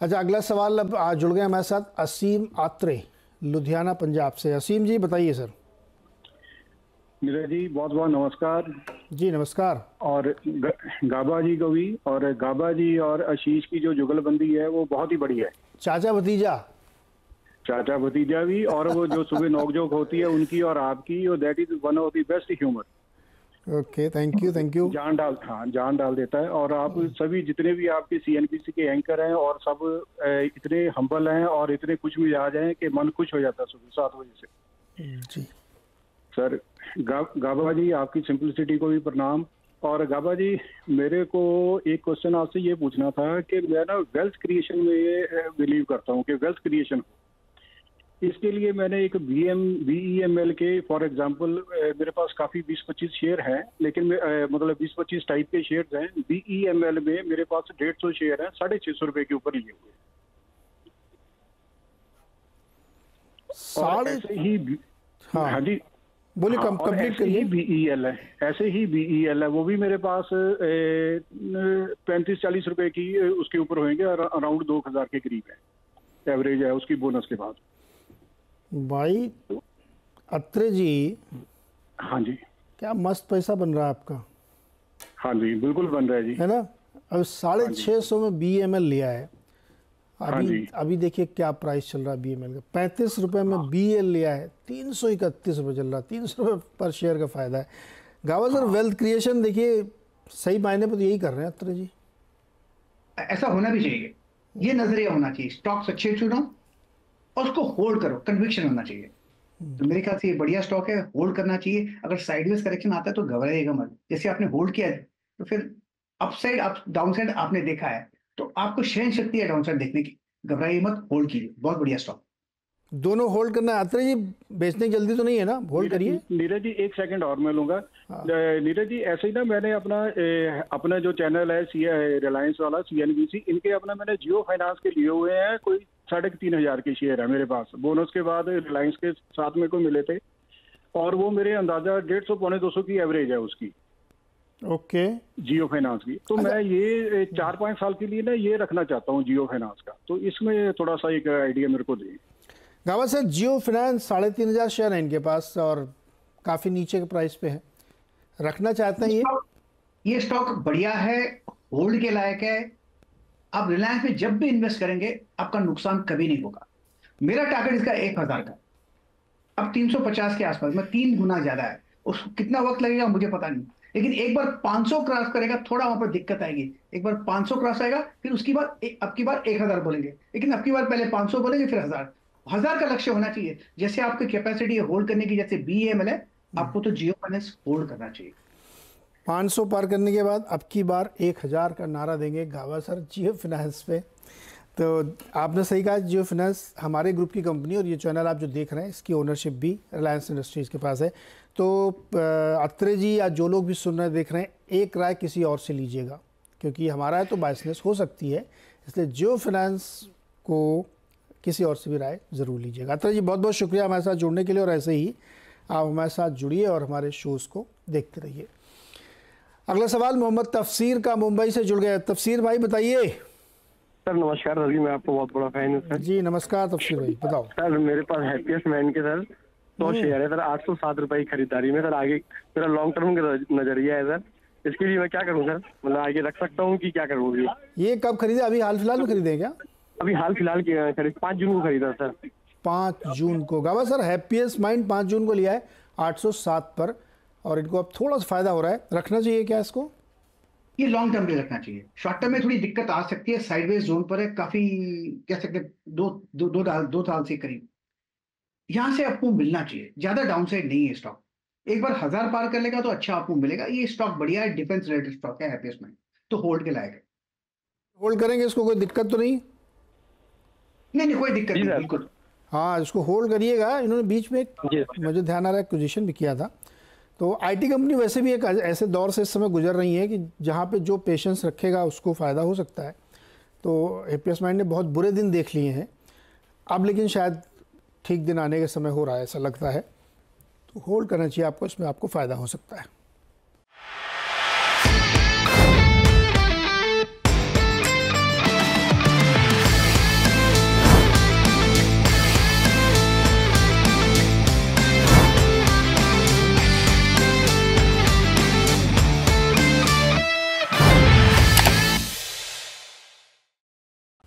अच्छा अगला सवाल अब आज जुड़ गए हमारे साथ असीम आत्रे लुधियाना पंजाब से। असीम जी बताइए सर। नीरज जी बहुत बहुत नमस्कार। जी नमस्कार। और ग, गाबा जी को भी और गाबा जी और आशीष की जो जुगलबंदी है वो बहुत ही बढ़िया है। चाचा भतीजा। चाचा भतीजा भी और वो जो सुबह नोकझोंक होती है उनकी और आपकी और that is one of the best humour. Okay thank you thank you जान डाल हाँ जान डाल देता है। और आप सभी जितने भी आपके सीएनबीसी के एंकर हैं और सब इतने हम्बल हैं और इतने खुश मिजाज हैं कि मन खुश हो जाता है सुबह सात बजे से। जी। सर गा, गाबा जी आपकी सिंपलिसिटी को भी प्रणाम। और गाबा जी मेरे को एक क्वेश्चन आपसे ये पूछना था कि मैं ना वेल्थ क्रिएशन में बिलीव करता हूँ कि वेल्थ क्रिएशन इसके लिए मैंने एक B M B E M L के फॉर एग्जांपल मेरे पास काफ़ी बीस पच्चीस शेयर हैं लेकिन मतलब बीस पच्चीस टाइप के शेयर्स हैं। बी ई एम एल में मेरे पास डेढ़ सौ शेयर हैं साढ़े छः सौ रुपये के ऊपर लिए हुए। साढ़े ऐसे ही बी- हाँ। हाँ जी। बोलिए हाँ, कम कंप्लीट ऐसे ही बीईएल है ऐसे ही बीईएल है। वो भी मेरे पास पैंतीस चालीस रुपए की उसके ऊपर होंगे अराउंड दो हज़ार के करीब है। एवरेज है उसकी बोनस के बाद। भाई अत्रे जी। हाँ जी। क्या मस्त पैसा बन रहा है आपका? हाँ जी बिल्कुल बन रहा है जी। है ना? अब साढ़े छः सौ में बी एम एल लिया है। हाँ अभी जी। अभी देखिए क्या प्राइस चल रहा है बी एम एल का। पैंतीस रुपये में बी एल लिया है। तीन सौ इकतीस रुपये चल रहा है। तीन सौ रुपये पर शेयर का फ़ायदा है। गावा सर वेल्थ क्रिएशन देखिए सही मायने पर तो यही कर रहे हैं अत्रे जी। ऐसा होना भी चाहिए। ये नज़रिया होना चाहिए। स्टॉक्स अच्छे चुनो और उसको होल्ड करो कन्विक्शन होना चाहिए। तो मेरे ख्याल से ये बढ़िया स्टॉक है होल्ड करना चाहिए। अगर साइडवेज करेक्शन आता है तो घबराइएगा मत। जैसे आपने होल्ड किया है तो फिर अपसाइड अप डाउनसाइड आपने देखा है तो आपको सहन शक्ति है डाउनसाइड देखने की घबराइए मत होल्ड कीजिए। बहुत बढ़िया स्टॉक दोनों होल्ड करना है। अत्रे जी बेचने की जल्दी तो नहीं है ना? होल्ड करिए। नीरज जी एक सेकंड और मैं लूँगा। अ, नीरज जी ऐसे ही ना मैंने अपना अ, अपना जो चैनल है सी रिलायंस वाला सीएनबीसी इनके अपना मैंने जियो फाइनेंस के लिए हुए हैं कोई साढ़े तीन हज़ार के शेयर है मेरे पास। बोनस के बाद रिलायंस के साथ मेरे को मिले थे। और वो मेरे अंदाज़ा डेढ़ सौ पौने दो सौ की एवरेज है उसकी। ओके जियो फाइनेंस की। तो मैं ये चार पाँच साल के लिए ना ये रखना चाहता हूँ जियो फाइनेंस का। तो इसमें थोड़ा सा एक आइडिया मेरे को दें। गावा सर जियो फाइनेंस साढ़े तीन हज़ार शेयर है इनके पास और काफ़ी नीचे के प्राइस पे है। रखना चाहते हैं ये? ये स्टॉक बढ़िया है होल्ड के लायक है आप रिलायंस में जब भी इन्वेस्ट करेंगे, आपका नुकसान कभी नहीं होगा। मेरा टारगेट इसका एक हज़ार का अब 350 के आसपास, में तीन गुना ज़्यादा है। उस कितना वक्त लगेगा, मुझे पता नहीं। लेकिन एक बार 500 क्रॉस करेगा, थोड़ा वहाँ पर दिक्कत आएगी। एक बार 500 क्रॉस आएगा, फिर उसकी एक- अब की बार 1000 बोलेंगे। लेकिन अब की बार पहले 500 बोलेंगे, फिर हज़ार। हज़ार का लक्ष्य होना चाहिए। जैसे आपकी कैपेसिटी होल्ड करने की, जैसे बी एम एल है, आपको तो जियो फाइनेंस होल्ड करना चाहिए। 500 पार करने के बाद अब की बार 1000 का नारा देंगे गावा सर, जियो फिनेंस पे। तो आपने सही कहा, जियो फिनेंस हमारे ग्रुप की कंपनी और ये चैनल आप जो देख रहे हैं, इसकी ओनरशिप भी रिलायंस इंडस्ट्रीज़ के पास है। तो अत्रे जी या जो लोग भी सुन रहे देख रहे हैं, एक राय किसी और से लीजिएगा, क्योंकि हमारा तो बाइसनेस हो सकती है, इसलिए जियो फिनेंस को किसी और से भी राय ज़रूर लीजिएगा। अत्रे जी बहुत बहुत शुक्रिया हमारे साथ जुड़ने के लिए और ऐसे ही आप हमारे साथ जुड़िए और हमारे शोज़ को देखते रहिए। अगला सवाल मोहम्मद तफसीर का मुंबई से जुड़ गया तफसीर भाई बताइए। सर नमस्कार सर जी मैं आपको बहुत बड़ा फ़ैन हूँ सर। जी नमस्कार तफसीर भाई बताओ। सर मेरे पास हैप्पीएस्ट मैन के सर सौ शेयर है सर आठ सौ सात रुपए की खरीदारी में सर आगे मेरा लॉन्ग टर्म का नज़रिया है सर। इसके लिए मैं क्या करूँ सर? मतलब आगे रख सकता हूँ कि क्या करूँ ये ये कब खरीदे? अभी हाल फ़िलहाल में खरीदे क्या? अभी हाल फ़िलहाल खरीद पाँच जून को खरीदा सर। पाँच जून को। गावा सर हैप्पीएस्ट माइंड पाँच जून को लिया है 807 पर। और इनको अब थोड़ा सा फ़ायदा हो रहा है। रखना चाहिए क्या इसको? ये लॉन्ग टर्म के लिए रखना चाहिए। शॉर्ट टर्म में थोड़ी दिक्कत आ सकती है। साइडवेज जोन पर है। काफ़ी कह सकते हैं दो दो दो साल दो साल से करीब। यहाँ से आपको मिलना चाहिए। ज़्यादा डाउनसाइड नहीं है स्टॉक एक बार हज़ार पार कर लेगा तो अच्छा आपको मिलेगा। ये स्टॉक बढ़िया है। डिफेंस रिलेटेड स्टॉक है हैप्पीएस्ट में तो होल्ड के लायक है। होल्ड करेंगे इसको? कोई दिक्कत तो नहीं? नहीं नहीं कोई दिक्कत नहीं। बिल्कुल। हाँ इसको होल्ड करिएगा। इन्होंने बीच में मुझे ध्यान आ रहा है पोजीशन भी किया था। तो आईटी कंपनी वैसे भी एक ऐसे दौर से इस समय गुजर रही है कि जहाँ पे जो पेशेंस रखेगा उसको फ़ायदा हो सकता है। तो हैप्पीएस्ट माइंड ने बहुत बुरे दिन देख लिए हैं। अब लेकिन शायद ठीक दिन आने का समय हो रहा है, ऐसा लगता है। तो होल्ड करना चाहिए आपको, इसमें आपको फ़ायदा हो सकता है।